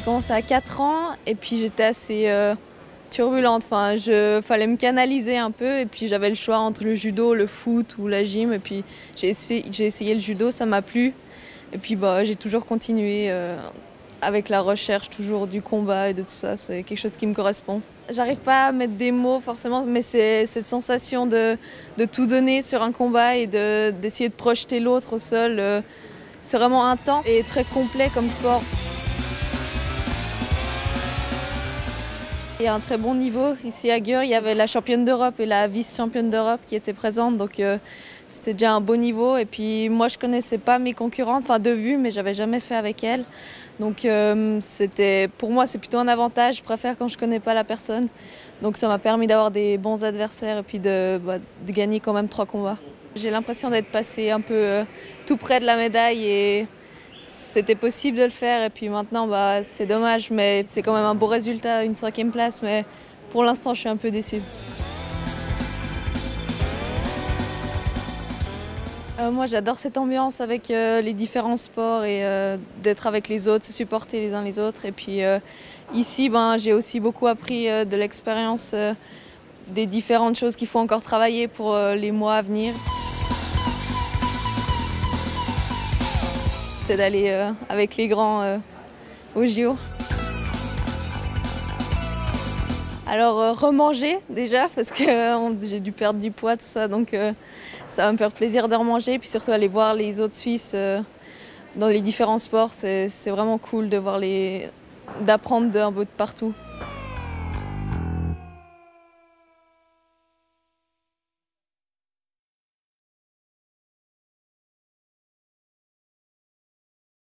commencé à 4 ans et puis j'étais assez euh, turbulente. Enfin, je fallait me canaliser un peu et puis j'avais le choix entre le judo, le foot ou la gym. Et puis j'ai essayé, j'ai le judo, ça m'a plu. Et puis bah, j'ai toujours continué euh, avec la recherche toujours du combat et de tout ça. C'est quelque chose qui me correspond. J'arrive pas à mettre des mots forcément, mais c'est cette sensation de, tout donner sur un combat et d'essayer de, projeter l'autre au sol. Euh, c'est vraiment temps et très complet comme sport. Il y a un très bon niveau. Ici à Geur, il y avait la championne d'Europe et la vice-championne d'Europe qui étaient présentes. Donc euh, c'était déjà un beau niveau. Et puis moi, je connaissais pas mes concurrentes, enfin de vue, mais j'avais jamais fait avec elles. Donc euh, c'était, pour moi, c'est plutôt un avantage. Je préfère quand je connais pas la personne. Donc ça m'a permis d'avoir des bons adversaires et puis de, bah, gagner quand même trois combats. J'ai l'impression d'être passé un peu euh, tout près de la médaille et c'était possible de le faire et puis maintenant bah, c'est dommage mais c'est quand même un beau résultat, une cinquième place mais pour l'instant je suis un peu déçue. Euh, moi j'adore cette ambiance avec euh, les différents sports et euh, d'être avec les autres, se supporter les uns les autres et puis ici ben, j'ai aussi beaucoup appris de l'expérience des différentes choses qu'il faut encore travailler pour les mois à venir. D'aller euh, avec les grands euh, au JO. Alors euh, remanger déjà parce que j'ai dû perdre du poids tout ça donc ça va me faire plaisir de remanger puis surtout aller voir les autres Suisses dans les différents sports c'est vraiment cool de voir les d'apprendre un peu de partout.